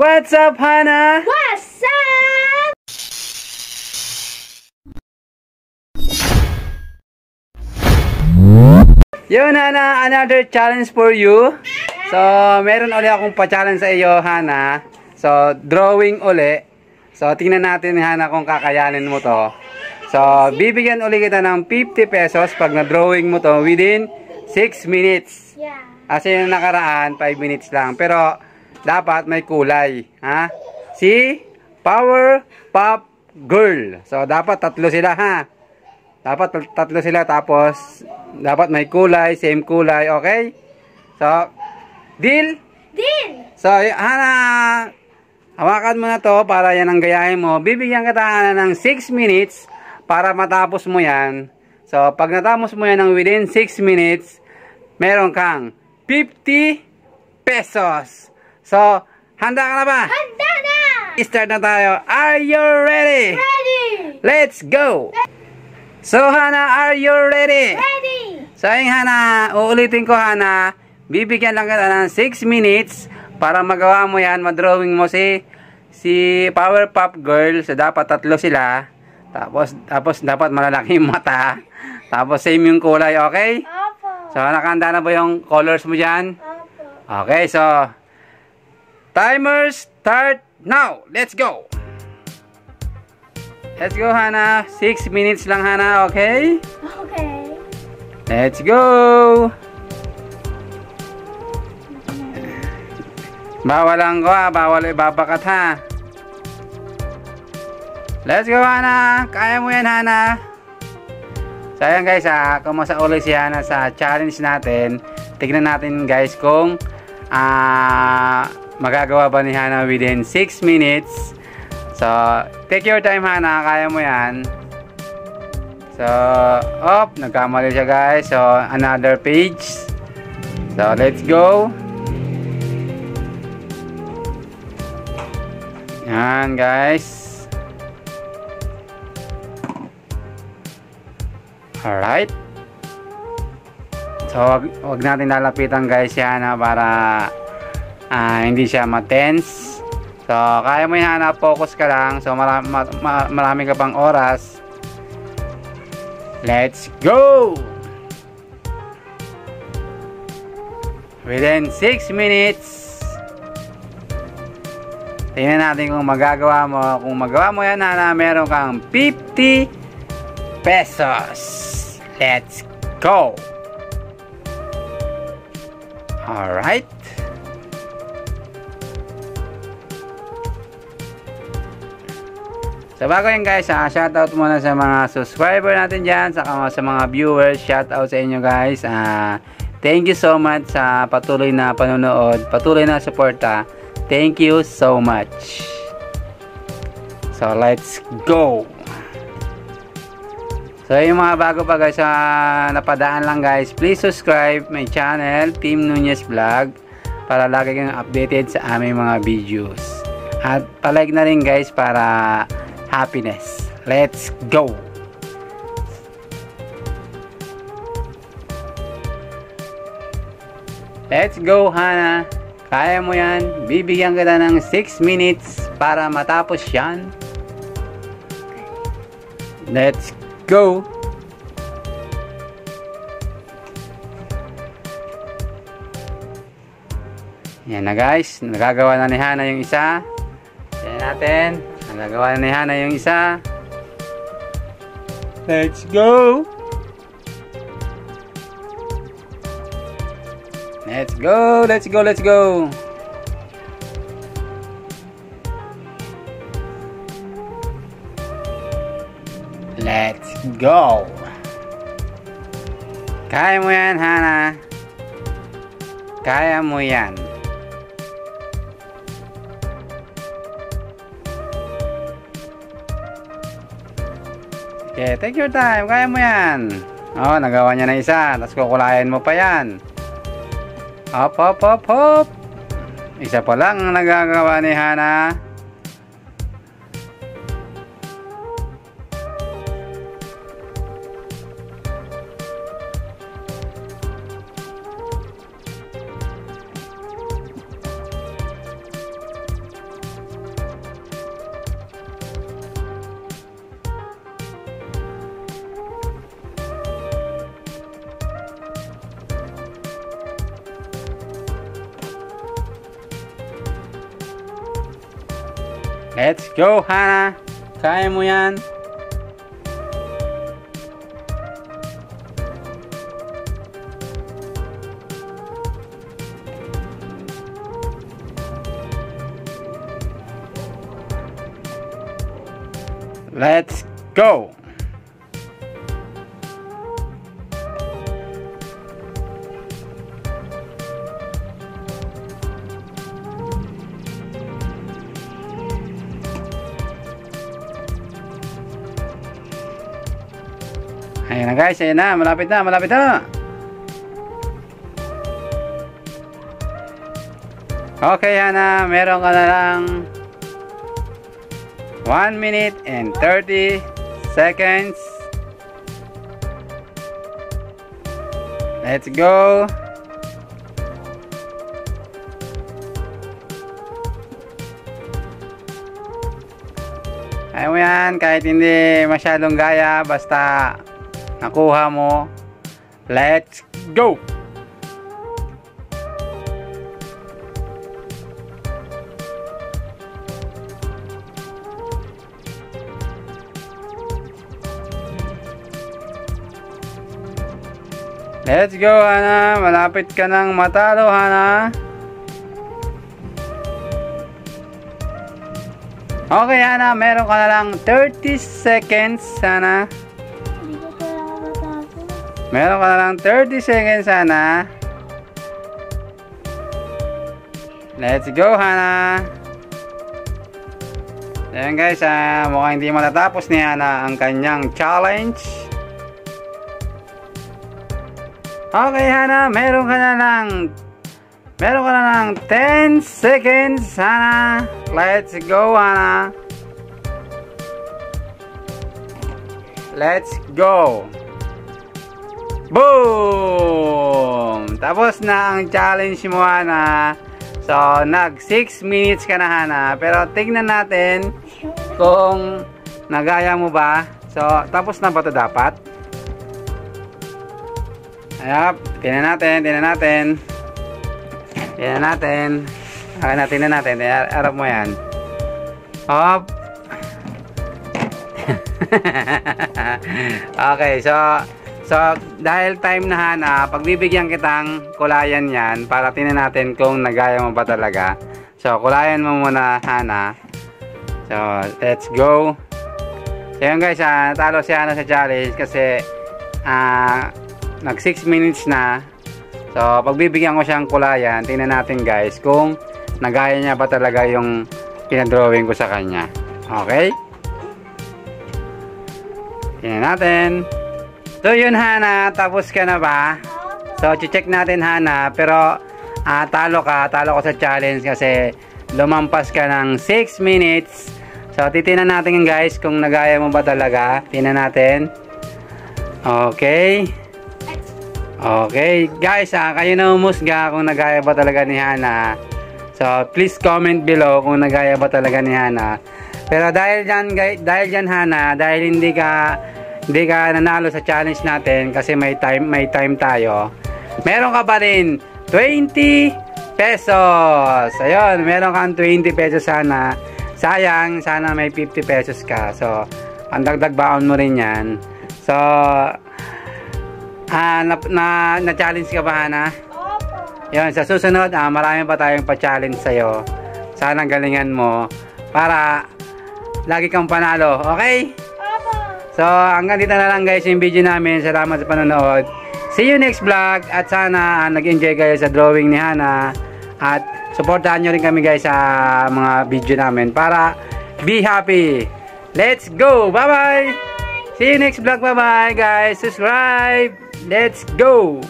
What's up, Hana? What's up? Yun, Hana, another challenge for you. So, meron ulit akong pa-challenge sa iyo, Hana. So, drawing uli. So, tingnan natin, Hana, kung kakayanin mo to. So, bibigyan uli kita ng 50 pesos pag na-drawing mo to within 6 minutes. Yeah. Kasi yung nakaraan, 5 minutes lang. Pero, dapat may kulay. Ha? Si Power Pop Girl. So, dapat tatlo sila, ha? Dapat tat- tatlo sila. Tapos, dapat may kulay, same kulay. Okay? So, deal? Din. So, Hana, hawakan mo na to para yan ang gayahin mo. Bibigyan kita Hana, ng 6 minutes para matapos mo yan. So, pag natapos mo yan ng within 6 minutes, meron kang 50 pesos. So, handa ka na ba? Handa na. Start na tayo. Are you ready? Ready. Let's go! So, Hana, are you ready? Ready. So, ayun, Hana, uulitin ko, Hana, bibigyan lang kita ng 6 minutes para magawa mo yan, madrawing mo si si Powerpuff Girl. So, dapat tatlo sila. Tapos, tapos dapat malalaki yung mata. Tapos, same yung kulay, okay? Opo. So, nakahanda na ba yung colors mo dyan? Opo. Okay, so, timer start now. Let's go! Let's go, Hana. 6 minutes lang, Hana, okay? Okay. Let's go! Bawal lang ko ha, bawal ibabakat ha. Let's go Hana! Kaya mo yan Hana! So ayan guys ha, kumusta ulit si Hana sa challenge natin. Tignan natin guys kung ah magagawa ba ni Hana within 6 minutes. So, take your time Hana, kaya mo yan. So, op, nagkamali siya guys. So, another page. So, let's go. Yan guys. Alright. So, wag, wag natin lalapitan guys yan ha, para ah, hindi siya ma-tense. So, kaya mo ha, focus ka lang. So, marami, ma, marami ka pang oras. Let's go! Within 6 minutes, tingnan natin kung magagawa mo. Kung magawa mo yan, na meron kang 50 pesos. Let's go! Alright. So bago yun guys, ah, shoutout muna sa mga subscriber natin dyan, saka sa mga viewers, shoutout sa inyo guys. Ah, thank you so much sa patuloy na panonood, patuloy na suporta. Thank you so much. So let's go! So yung mga bago pa guys, ah, napadaan lang guys, please subscribe my channel, Team Nunez Vlog, para lagi kang updated sa aming mga videos. At palike na rin guys para happiness. Let's go! Let's go, Hana! Kaya mo yan. Bibigyan kita ng 6 minutes para matapos yan. Let's go! Yan na guys. Nagagawa na ni Hana yung isa. Yan natin. Nagagawa na ni Hana yung isa. Let's go! Let's go! Let's go! Let's go! Let's go! Kaya mo yan, Hana. Kaya mo yan. Okay, take your time. Kaya mo yan. Oh, nagawa niya na isa. Tapos kukulayan mo pa yan. Hop, hop, hop, hop. Isa pa lang ang nagagawa ni Hana. Let's go, Hana. Kaya mo yan. Let's go! Ayan na guys, ayan na, malapit na, malapit na. Okay, Hana, meron ka na lang 1 minute and 30 seconds. Let's go. Kaya mo yan, kahit hindi masyadong gaya, basta nakuha mo. Let's go! Let's go, Hana. Malapit ka ng matalo, Hana. Okay, Hana. Meron ka na lang 30 seconds, Hana. Meron ka na lang 30 seconds, Hana. Let's go, Hana. Ayan guys, ah, mukhang hindi matatapos ni Hana ang kanyang challenge. Okay, Hana, meron ka na lang meron ka na lang 10 seconds, Hana. Let's go, Hana. Let's go. Boom! Tapos na ang challenge mo, Hana. So, nag 6 minutes ka na, Hana. Pero tignan natin kung nagaya mo ba. So, tapos na ba ito dapat? Ayap, tingnan natin, tingnan natin. Tingnan natin. Okay na, tingnan natin. Harap mo yan. Hop. okay, so so dahil time na Hana, pagbibigyan kitang kulayan yan para tingnan natin kung nagaya mo ba talaga. So, kulayan mo muna Hana. So, let's go. So, yun guys, ah, natalo si Hana sa challenge kasi ah nag 6 minutes na. So, pagbibigyan ko siyang kulayan, tingnan natin guys kung nagaya niya ba talaga yung pinadrawing ko sa kanya. Okay? Tingnan natin. So, yun Hana, tapos ka na ba? So, check natin Hana, pero ah, talo ka, talo ko sa challenge kasi lumampas ka ng 6 minutes. So, titingnan natin guys kung nagaya mo ba talaga. Tingnan natin. Okay. Okay, guys, ah, kayo na umusga kung nagaya ba talaga ni Hana. So, please comment below kung nagaya ba talaga ni Hana. Pero dahil guys, dahil dyan Hana, dahil hindi ka hindi ka nanalo sa challenge natin kasi may time may time tayo. Meron ka pa rin 20 pesos. Ayun, meron kang 20 pesos sana. Sayang, sana may 50 pesos ka. So, ang dagdag baon mo rin 'yan. So, Ah, na, na, na-challenge ka ba, Hana? Opo. Yun, sa susunod, ah, marami pa tayong pa-challenge sa'yo. Sana galingan mo para lagi kang panalo. Okay? So, hanggang dito na lang guys yung video namin. Salamat sa panonood. See you next vlog. At sana ah, nag-enjoy kayo sa drawing ni Hana. At supportahan nyo rin kami guys sa mga video namin para be happy. Let's go! Bye-bye! See you next vlog. Bye-bye guys. Subscribe. Let's go!